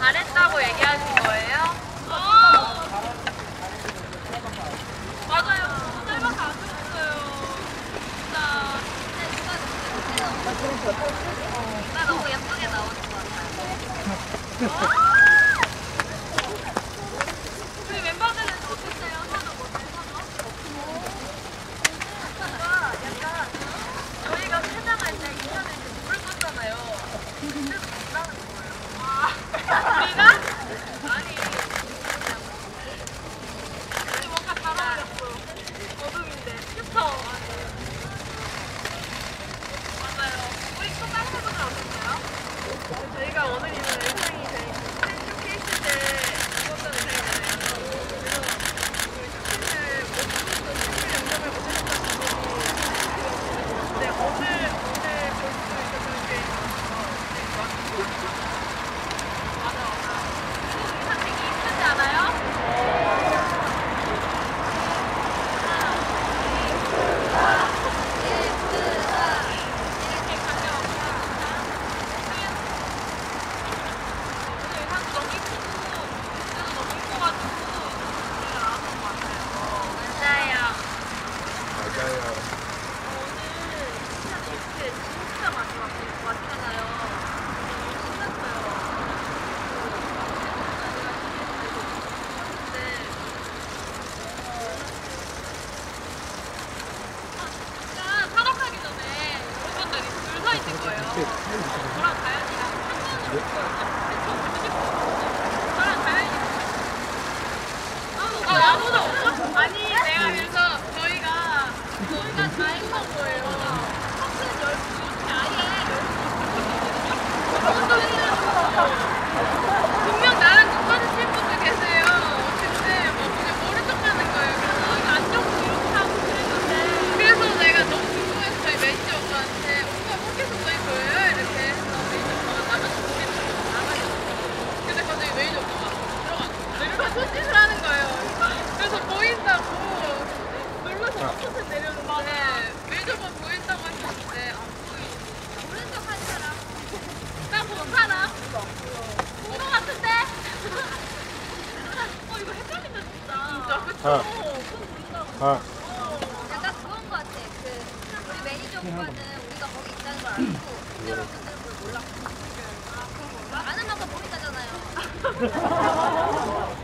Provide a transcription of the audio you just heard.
잘했다고 얘기하신 거예요? 어! 맞아요. 짧아서 안 좋았어요. 진짜. 나 너무 예쁘게 나오는 것 같아요. 어! 그럼 가야지. 한 번은 네? 아. 아. 약간 그런 거 같아. 그 우리 매니저 네, 오빠는 우리가 거기 있다는 걸 알고 그대로 그대로 몰랐고. 아는 만큼 보인다잖아요.